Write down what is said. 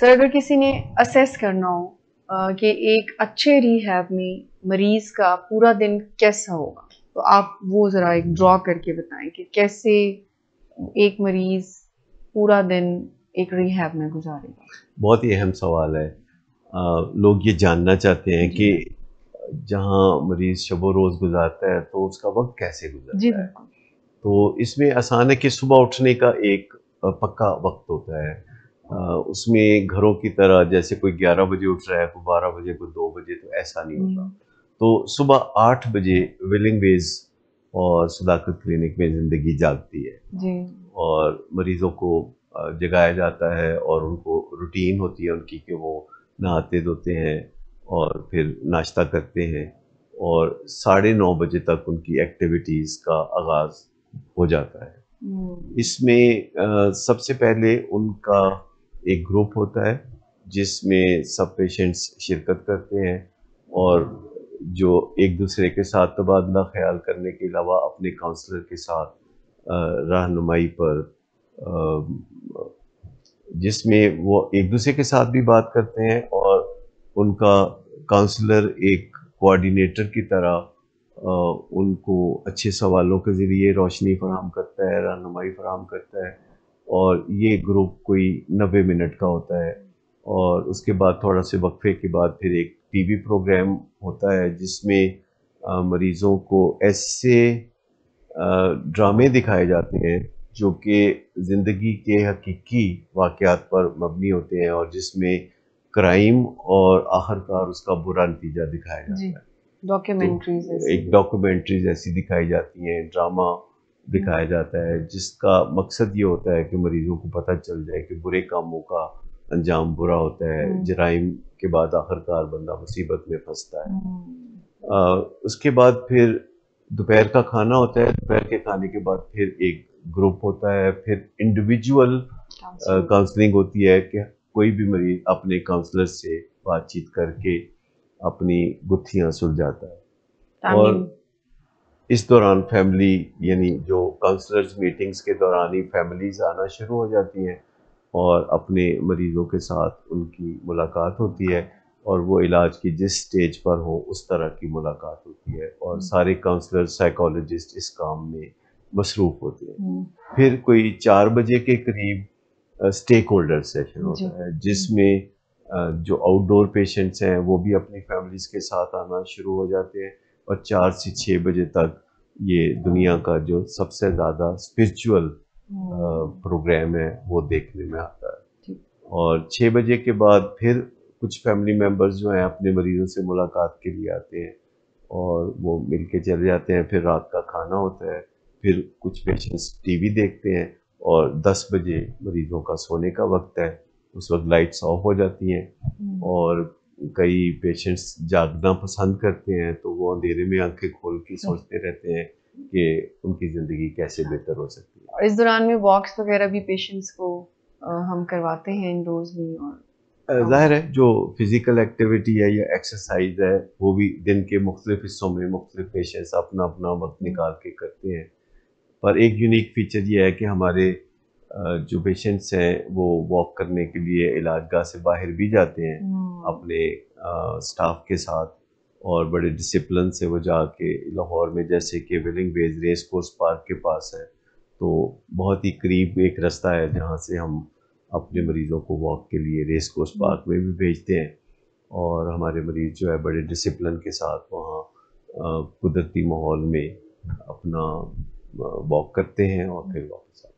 Sir अगर किसी ने असेस करना हो कि एक अच्छे रिहैब में मरीज़ का पूरा दिन कैसा होगा तो आप वो ज़रा एक ड्रॉ करके बताएँ कि कैसे एक मरीज़ पूरा दिन एक रिहैब में गुजारेगा। बहुत ही अहम सवाल है। आ, लोग ये जानना चाहते हैं कि जहाँ मरीज़ शबो रोज़ गुजारता है तो उसका वक्त कैसे गुजरता जी है? तो इसमें आसान है कि सुबह उठने का एक पक्का वक्त होता है। उसमें घरों की तरह जैसे कोई 11 बजे उठ रहा है कोई 12 बजे कोई 2 बजे तो ऐसा नहीं होता। हम्म, तो सुबह 8 बजे विलिंग वेज और सदाकत क्लिनिक में ज़िंदगी जागती है। जी। और मरीज़ों को जगाया जाता है और उनको रूटीन होती है उनकी कि वो नहाते धोते हैं और फिर नाश्ता करते हैं और साढ़े नौ बजे तक उनकी एक्टिविटीज़ का आगाज़ हो जाता है। हम्म, इसमें सबसे पहले उनका एक ग्रुप होता है, जिसमें सब पेशेंट्स शिरकत करते हैं और जो एक दूसरे के साथ तबादला ख्याल करने के अलावा अपने काउंसलर के साथ रहनुमाई पर जिसमें वो एक दूसरे के साथ भी बात करते हैं और उनका काउंसलर एक कोऑर्डिनेटर की तरह उनको अच्छे सवालों के ज़रिए रोशनी फराम करता है, रहनुमाई फराम करता है। और ये ग्रुप कोई नबे मिनट का होता है। और उसके बाद थोड़ा से वक्फे के बाद फिर एक टीवी प्रोग्राम होता है जिसमें मरीज़ों को ऐसे ड्रामे दिखाए जाते हैं जो कि ज़िंदगी के हकीकी वाक़यात पर मबनी होते हैं और जिसमें क्राइम और आखिरकार उसका बुरा नतीजा दिखाया जाता है। डॉक्यूमेंट्रीज तो एक डॉक्यूमेंट्रीज ऐसी दिखाई जाती हैं ड्रामा दिखाया जाता है जिसका मकसद ये होता है कि मरीजों को पता चल जाए कि बुरे कामों का अंजाम बुरा होता है हम्म। जराइम के बाद आखिरकार बंदा मुसीबत में फंसता है। हम्म, आ, उसके बाद फिर दोपहर का खाना होता है दोपहर के खाने के बाद फिर एक ग्रुप होता है फिर इंडिविजुअल काउंसलिंग होती है कि कोई भी मरीज़ अपने काउंसलर से बातचीत करके अपनी गुत्थियाँ सुलझाता है। और इस दौरान फैमिली यानी जो काउंसलर्स मीटिंग्स के दौरान ही फैमिलीज़ आना शुरू हो जाती हैं और अपने मरीज़ों के साथ उनकी मुलाकात होती है और वो इलाज की जिस स्टेज पर हो उस तरह की मुलाकात होती है और हम्म। सारे काउंसलर साइकोलॉजिस्ट इस काम में मसरूफ़ होते हैं। हम्म, फिर कोई चार बजे के करीब स्टेक होल्डर सेशन होता है जिसमें जो आउटडोर पेशेंट्स हैं वो भी अपनी फैमिलीज़ के साथ आना शुरू हो जाते हैं। और चार से छः बजे तक ये दुनिया का जो सबसे ज़्यादा स्पिरिचुअल प्रोग्राम है वो देखने में आता है। और छः बजे के बाद फिर कुछ फैमिली मेंबर्स जो हैं अपने मरीजों से मुलाकात के लिए आते हैं और वो मिल के चले जाते हैं। फिर रात का खाना होता है फिर कुछ पेशेंट्स टीवी देखते हैं और 10 बजे मरीजों का सोने का वक्त है। उस वक्त लाइट्स ऑफ़ हो जाती हैं हम्म, और कई पेशेंट्स जागना पसंद करते हैं तो वो अंधेरे में आँखें खोल के सोचते रहते हैं कि उनकी ज़िंदगी कैसे बेहतर हो सकती है। और इस दौरान में वॉक्स वगैरह भी पेशेंट्स को हम करवाते हैं इंडोर्स में और ज़ाहिर है जो फ़िज़िकल एक्टिविटी है या एक्सरसाइज है वो भी दिन के मुख्तलिफ़ हिस्सों में मुख्तलिफ़ पेशेंट्स अपना अपना वक्त निकाल के करते हैं। पर एक यूनिक फीचर ये है कि हमारे जो पेशेंट्स हैं वो वॉक करने के लिए इलाजगाह से बाहर भी जाते हैं हम्म, अपने स्टाफ के साथ और बड़े डिसिप्लिन से वो जाके लाहौर में जैसे कि विलिंग वेज रेस कोर्स पार्क के पास है। तो बहुत ही करीब एक रास्ता है जहाँ से हम अपने मरीज़ों को वॉक के लिए रेस कोर्स पार्क में भी भेजते हैं और हमारे मरीज़ जो है बड़े डिसिप्लिन के साथ वहाँ कुदरती माहौल में अपना वॉक करते हैं और फिर वापस आते हैं।